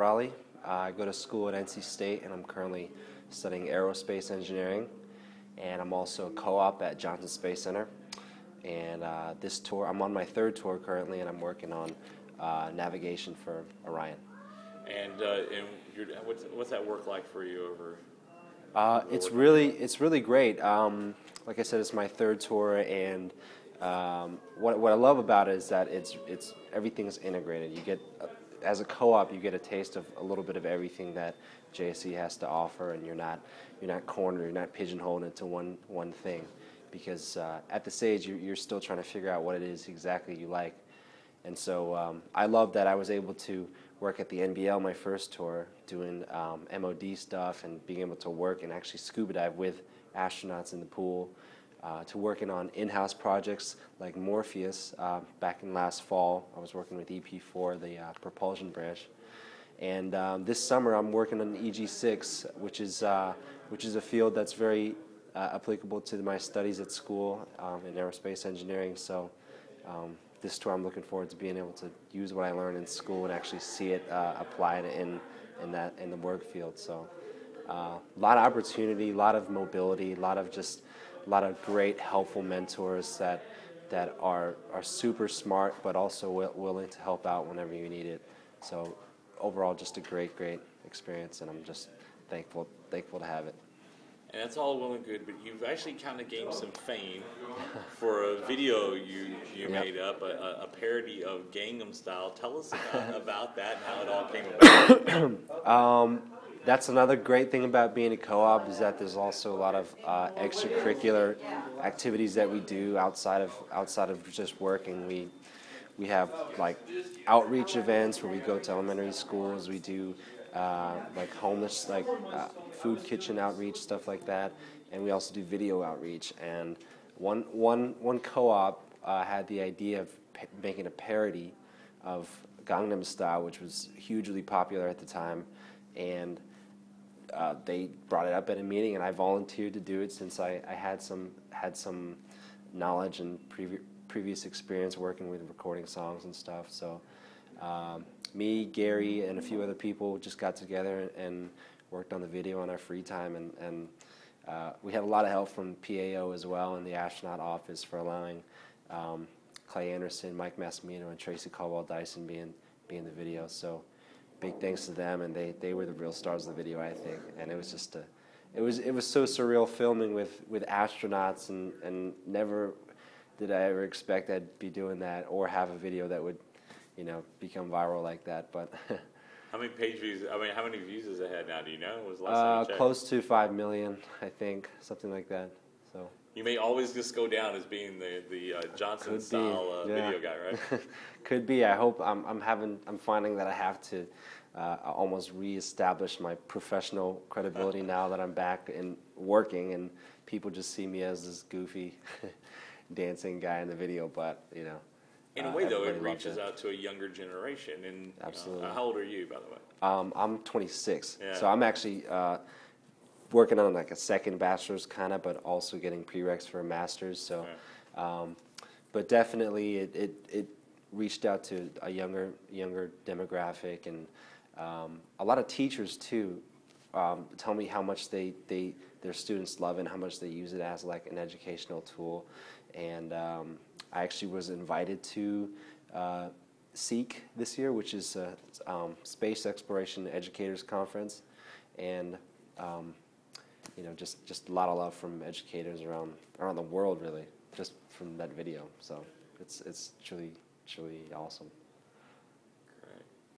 Raleigh. Uh, I go to school at NC State, and I'm currently studying aerospace engineering. And I'm also a co-op at Johnson Space Center. And uh, this tour, I'm on my third tour currently, and I'm working on uh, navigation for Orion. And, uh, and what's, what's that work like for you over? Uh, it's really it's really great. Um, like I said, it's my third tour, and um, what what I love about it is that it's it's everything's integrated. You get as a co-op, you get a taste of a little bit of everything that JSC has to offer, and you're not you're not cornered, you're not pigeonholed into one one thing, because uh, at this age you're, you're still trying to figure out what it is exactly you like, and so um, I love that I was able to work at the NBL my first tour, doing um, MOD stuff and being able to work and actually scuba dive with astronauts in the pool, uh, to working on in-house projects like Morpheus. Uh, back in last fall, I was working with EP4, the uh, propulsion branch. And um, this summer, I'm working on EG6, which is, uh, which is a field that's very uh, applicable to my studies at school um, in aerospace engineering. So um, this tour, I'm looking forward to being able to use what I learned in school and actually see it applied in in that in the work field. So, a lot of opportunity, a lot of mobility, a lot of just a lot of great, helpful mentors that that are are super smart, but also willing to help out whenever you need it. So, overall, just a great, great experience, and I'm just thankful thankful to have it and that's all well and good, but you've actually kind of gained some fame for a video you you yep. made up, a, a, parody of Gangnam Style. Tell us about, about that and how it all came about. um, that's another great thing about being a co-op is that there's also a lot of uh, extracurricular activities that we do outside of outside of just working. We we have like outreach events where we go to elementary schools. We do uh, like homeless, like uh, food kitchen outreach, stuff like that. And we also do video outreach. And one, one, one co-op uh, had the idea of making a parody of Gangnam Style, which was hugely popular at the time. And uh, they brought it up at a meeting, and I volunteered to do it since I, I had some had some knowledge and previ previous experience working with recording songs and stuff. So um, me, Gary, and a few other people just got together and worked on the video on our free time, and, and uh, we had a lot of help from PAO as well in the astronaut office for allowing um, Clay Anderson, Mike Massimino, and Tracy Caldwell Dyson being being the video. So big thanks to them, and they, they were the real stars of the video, I think. And it was just a, it was it was so surreal filming with with astronauts, and and never did I ever expect I'd be doing that or have a video that would you know, become viral like that. But how many page views? I mean, how many views has it had now? Do you know? It was uh, close to five million, I think, something like that. You may always just go down as being the the uh, Johnson Could style uh, yeah. video guy, right? Could be. I hope I'm I'm having I'm finding that I have to. Uh, almost reestablish my professional credibility now that I'm back and working, and people just see me as this goofy dancing guy in the video. But you know, in a way, though, it reaches it. out to a younger generation. And absolutely, you know, how old are you, by the way? Um, I'm 26, yeah. so I'm actually uh, working on like a second bachelor's kind of, but also getting prereqs for a master's. So, um, but definitely, it, it, it reached out to a younger younger demographic, and um, a lot of teachers too um, tell me how much they they their students love it and how much they use it as like an educational tool, and um, I actually was invited to uh, SEEC this year, which is a um, Space Exploration Educators Conference, and um, you know, just just a lot of love from educators around around the world, really, just from that video. So it's it's truly truly awesome.